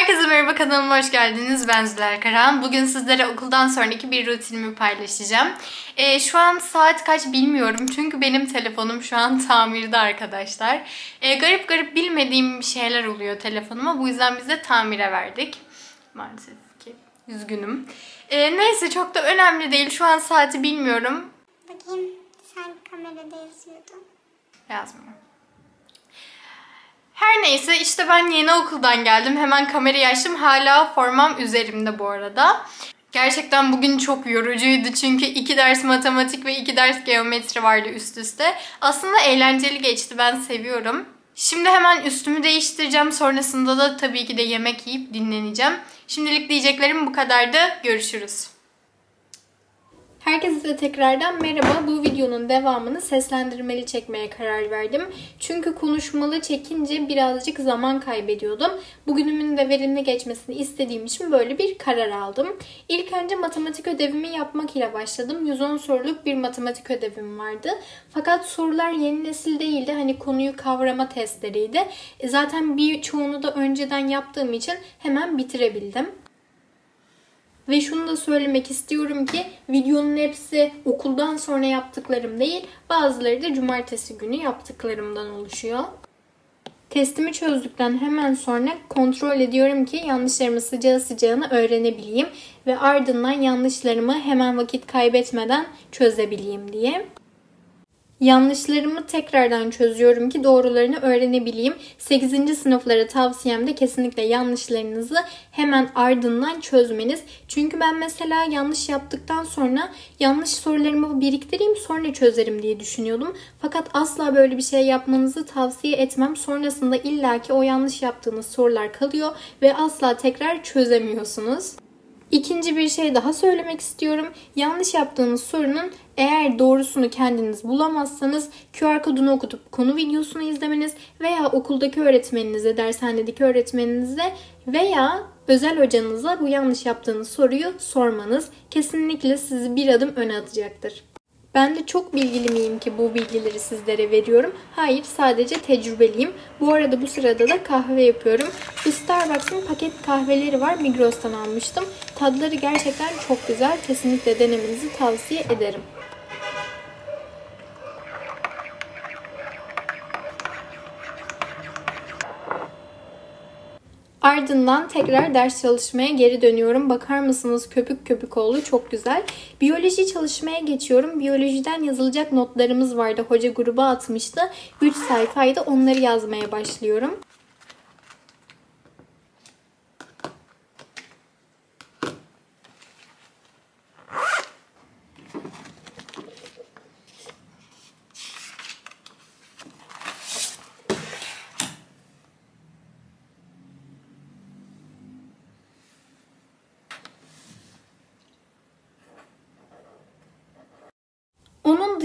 Herkese merhaba kanalıma hoş geldiniz. Ben Züler Karahan. Bugün sizlere okuldan sonraki bir rutinimi paylaşacağım. Ee, şu an saat kaç bilmiyorum. Çünkü benim telefonum şu an tamirde arkadaşlar. Ee, garip garip bilmediğim şeyler oluyor telefonuma. Bu yüzden biz de tamire verdik. Maalesef ki üzgünüm. Ee, neyse çok da önemli değil. Şu an saati bilmiyorum. Bakayım sen kamerada yazıyordun. Yazmıyor. Her neyse işte ben yeni okuldan geldim. Hemen kamerayı açtım. Hala formam üzerimde bu arada. Gerçekten bugün çok yorucuydu çünkü iki ders matematik ve iki ders geometri vardı üst üste. Aslında eğlenceli geçti. Ben seviyorum. Şimdi hemen üstümü değiştireceğim. Sonrasında da tabii ki de yemek yiyip dinleneceğim. Şimdilik diyeceklerim bu kadardı. Görüşürüz. Herkese tekrardan merhaba. Bu videonun devamını seslendirmeli çekmeye karar verdim. Çünkü konuşmalı çekince birazcık zaman kaybediyordum. Bugünümün de verimli geçmesini istediğim için böyle bir karar aldım. İlk önce matematik ödevimi yapmak ile başladım. 110 soruluk bir matematik ödevim vardı. Fakat sorular yeni nesil değildi. Hani konuyu kavrama testleriydi. E, Zaten bir çoğunu da önceden yaptığım için hemen bitirebildim. Ve şunu da söylemek istiyorum ki videonun hepsi okuldan sonra yaptıklarım değil, bazıları da cumartesi günü yaptıklarımdan oluşuyor. Testimi çözdükten hemen sonra kontrol ediyorum ki yanlışlarımı sıcağı sıcağına öğrenebileyim ve ardından yanlışlarımı hemen vakit kaybetmeden çözebileyim diye. Yanlışlarımı tekrardan çözüyorum ki doğrularını öğrenebileyim. 8. sınıflara tavsiyem de kesinlikle yanlışlarınızı hemen ardından çözmeniz. Çünkü ben mesela yanlış yaptıktan sonra yanlış sorularımı biriktireyim sonra çözerim diye düşünüyordum. Fakat asla böyle bir şey yapmanızı tavsiye etmem. Sonrasında illaki o yanlış yaptığınız sorular kalıyor ve asla tekrar çözemiyorsunuz. İkinci bir şey daha söylemek istiyorum. Yanlış yaptığınız sorunun eğer doğrusunu kendiniz bulamazsanız QR kodunu okutup konu videosunu izlemeniz veya okuldaki öğretmeninize, dershanedeki öğretmeninize veya özel hocanıza bu yanlış yaptığınız soruyu sormanız kesinlikle sizi bir adım öne atacaktır. Ben de çok bilgili miyim ki bu bilgileri sizlere veriyorum? Hayır, sadece tecrübeliyim. Bu arada bu sırada da kahve yapıyorum. Bu Starbucks'ın paket kahveleri var. Migros'tan almıştım. Tadları gerçekten çok güzel. Kesinlikle denemenizi tavsiye ederim. Ardından tekrar ders çalışmaya geri dönüyorum. Bakar mısınız köpük köpük oldu. Çok güzel. Biyoloji çalışmaya geçiyorum. Biyolojiden yazılacak notlarımız vardı. Hoca gruba atmıştı. 3 sayfaydı. Onları yazmaya başlıyorum.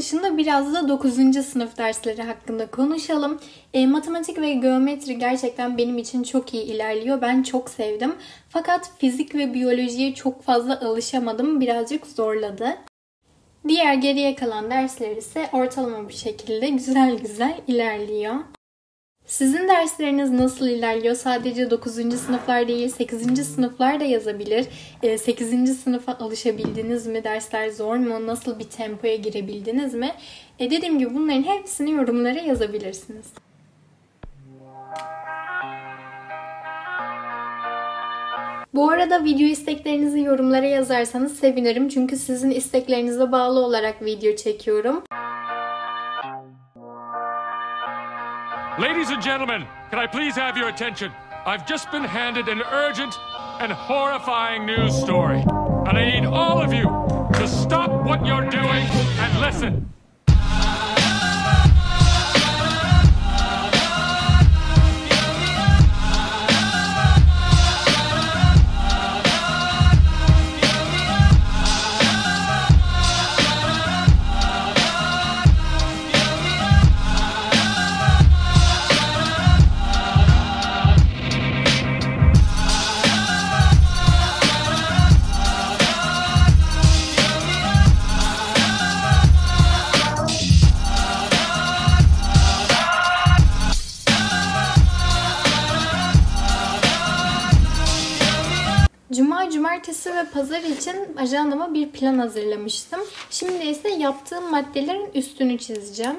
Dışında biraz da 9. sınıf dersleri hakkında konuşalım. E, matematik ve geometri gerçekten benim için çok iyi ilerliyor. Ben çok sevdim. Fakat fizik ve biyolojiye çok fazla alışamadım. Birazcık zorladı. Diğer geriye kalan dersler ise ortalama bir şekilde güzel güzel ilerliyor. Sizin dersleriniz nasıl ilerliyor? Sadece 9. sınıflar değil 8. sınıflar da yazabilir. 8. sınıfa alışabildiniz mi? Dersler zor mu? Nasıl bir tempoya girebildiniz mi? E dediğim gibi bunların hepsini yorumlara yazabilirsiniz. Bu arada video isteklerinizi yorumlara yazarsanız sevinirim. Çünkü sizin isteklerinize bağlı olarak video çekiyorum. Ladies and gentlemen, can I please have your attention? I've just been handed an urgent and horrifying news story. And I need all of you to stop what you're doing and listen. Pazar için ajandama bir plan hazırlamıştım. Şimdi ise yaptığım maddelerin üstünü çizeceğim.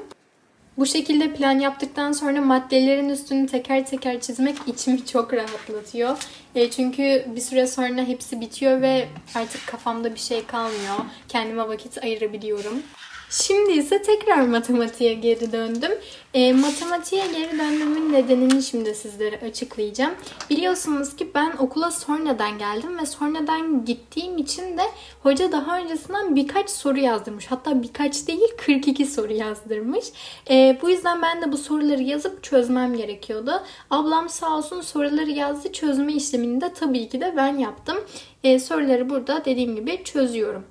Bu şekilde plan yaptıktan sonra maddelerin üstünü teker teker çizmek içimi çok rahatlatıyor. E, çünkü bir süre sonra hepsi bitiyor ve artık kafamda bir şey kalmıyor. Kendime vakit ayırabiliyorum. Şimdi ise tekrar matematiğe geri döndüm. E, matematiğe geri döndüğümün nedenini şimdi sizlere açıklayacağım. Biliyorsunuz ki ben okula sonradan geldim ve sonradan gittiğim için de hoca daha öncesinden birkaç soru yazdırmış. Hatta birkaç değil 42 soru yazdırmış. E, bu yüzden ben de bu soruları yazıp çözmem gerekiyordu. Ablam sağ olsun soruları yazdı. Çözme işlemini de tabii ki de ben yaptım. E, soruları burada dediğim gibi çözüyorum.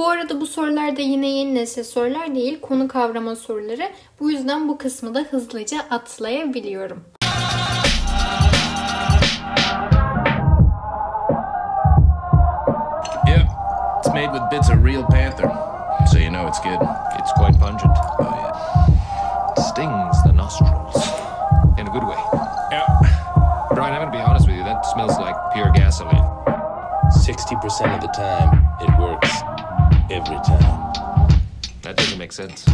Bu arada bu sorular da yine yeni nesil sorular değil, konu kavrama soruları. Bu yüzden bu kısmı da hızlıca atlayabiliyorum. Yep, it's made with bits of real panther, so you know it's good. It's quite pungent. Oh yeah. It stings the nostrils. In a good way. Yeah. Brian, I'm gonna be honest with you, that smells like pure gasoline. 60% of the time, it works every time. That doesn't make sense.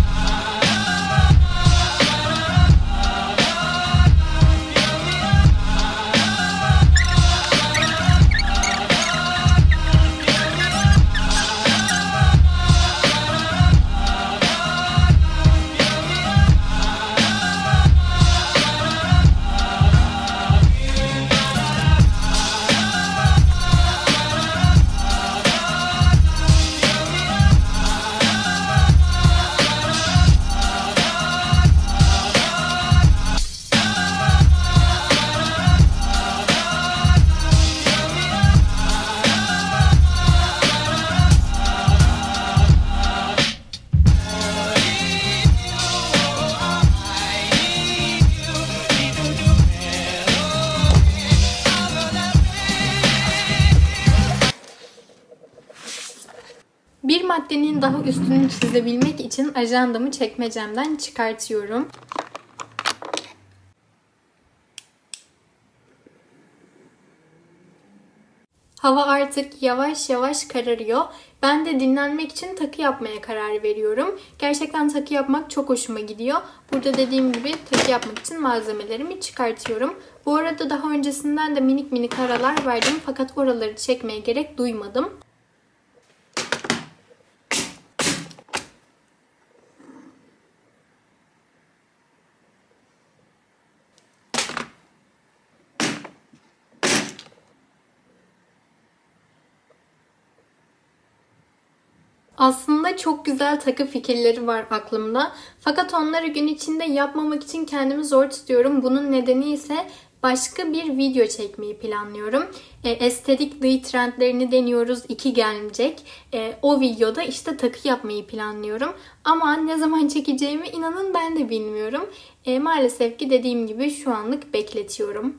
Maddenin daha üstünü çizebilmek için ajandamı çekmecemden çıkartıyorum. Hava artık yavaş yavaş kararıyor. Ben de dinlenmek için takı yapmaya karar veriyorum. Gerçekten takı yapmak çok hoşuma gidiyor. Burada dediğim gibi takı yapmak için malzemelerimi çıkartıyorum. Bu arada daha öncesinden de minik minik aralar verdim fakat oraları çekmeye gerek duymadım. Aslında çok güzel takı fikirleri var aklımda. Fakat onları gün içinde yapmamak için kendimi zor tutuyorum. Bunun nedeni ise başka bir video çekmeyi planlıyorum. E, estetik gıy trendlerini deniyoruz. iki gelmeyecek. E, o videoda işte takı yapmayı planlıyorum. Ama ne zaman çekeceğimi inanın ben de bilmiyorum. E, maalesef ki dediğim gibi şu anlık bekletiyorum.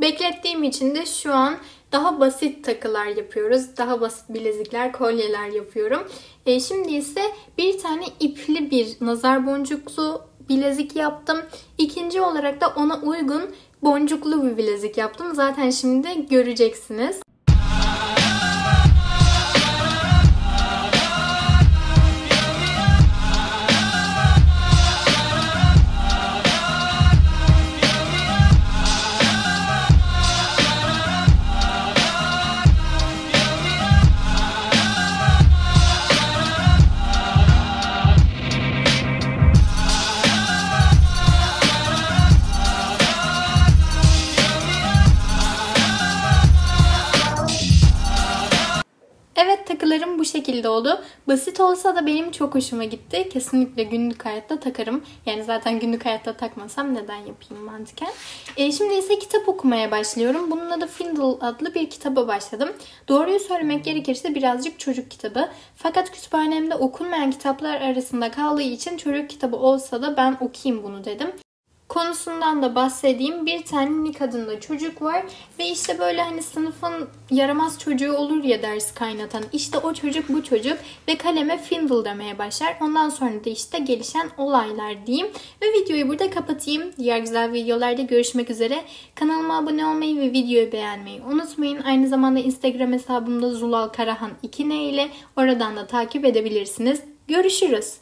Beklettiğim için de şu an daha basit takılar yapıyoruz. Daha basit bilezikler, kolyeler yapıyorum. E, şimdi ise bir tane ipli bir nazar boncuklu bilezik yaptım. İkinci olarak da ona uygun boncuklu bir bilezik yaptım. Zaten şimdi göreceksiniz. Şekilde oldu. Basit olsa da benim çok hoşuma gitti. Kesinlikle günlük hayatta takarım. Yani zaten günlük hayatta takmasam neden yapayım mantıken. E, şimdi ise kitap okumaya başlıyorum. Bununla da Findle adlı bir kitaba başladım. Doğruyu söylemek gerekirse birazcık çocuk kitabı. Fakat kütüphanemde okunmayan kitaplar arasında kaldığı için çocuk kitabı olsa da ben okuyayım bunu dedim. Konusundan da bahsedeyim. Bir tane Nick adında çocuk var ve işte böyle hani sınıfın yaramaz çocuğu olur ya ders kaynatan. İşte o çocuk bu çocuk ve kaleme Findle demeye başlar. Ondan sonra da işte gelişen olaylar diyeyim. Ve videoyu burada kapatayım. Diğer güzel videolarda görüşmek üzere. Kanalıma abone olmayı ve videoyu beğenmeyi unutmayın. Aynı zamanda Instagram hesabımda Zulal Karahan 2 ne ile oradan da takip edebilirsiniz. Görüşürüz.